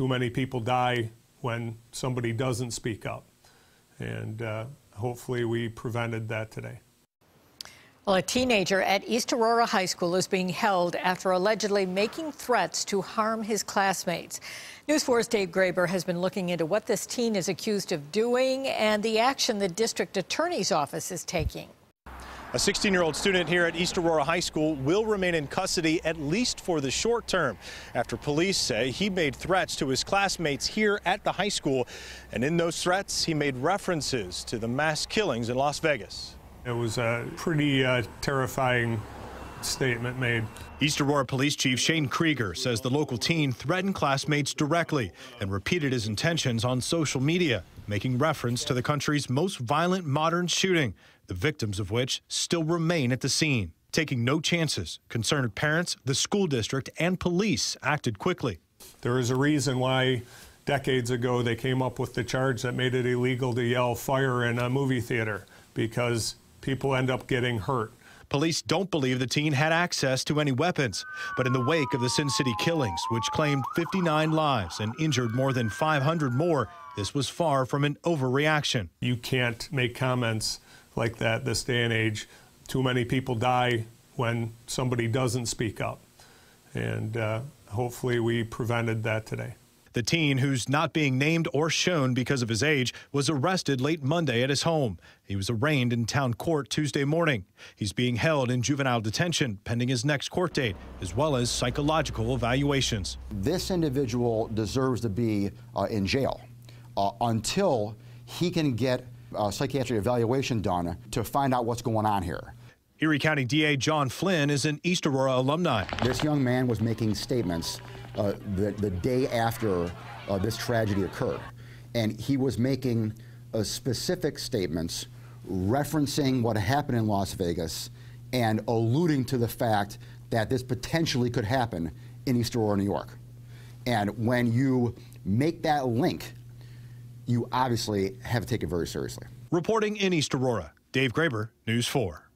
too many people die when somebody doesn't speak up. And uh, hopefully we prevented that today. Well, a teenager at East Aurora High School is being held after allegedly making threats to harm his classmates. News 4's Dave Greber has been looking into what this teen is accused of doing and the action the district attorney's office is taking. A 16-year-old student here at East Aurora High School will remain in custody at least for the short term after police say he made threats to his classmates here at the high school. And in those threats, he made references to the mass killings in Las Vegas. It was a pretty uh, terrifying statement made. East Aurora Police Chief Shane Krieger says the local teen threatened classmates directly and repeated his intentions on social media, making reference to the country's most violent modern shooting, the victims of which still remain at the scene. Taking no chances, concerned parents, the school district, and police acted quickly. There is a reason why decades ago they came up with the charge that made it illegal to yell fire in a movie theater because people end up getting hurt. Police don't believe the teen had access to any weapons, but in the wake of the Sin City killings, which claimed 59 lives and injured more than 500 more, this was far from an overreaction. You can't make comments like that this day and age. Too many people die when somebody doesn't speak up. And uh, hopefully we prevented that today. The teen, who's not being named or shown because of his age, was arrested late Monday at his home. He was arraigned in town court Tuesday morning. He's being held in juvenile detention pending his next court date, as well as psychological evaluations. This individual deserves to be uh, in jail uh, until he can get a psychiatric evaluation done to find out what's going on here. Erie County DA John Flynn is an East Aurora alumni. This young man was making statements uh, the, the day after uh, this tragedy occurred. And he was making uh, specific statements referencing what happened in Las Vegas and alluding to the fact that this potentially could happen in East Aurora, New York. And when you make that link, you obviously have to take it very seriously. Reporting in East Aurora, Dave Greber, News 4.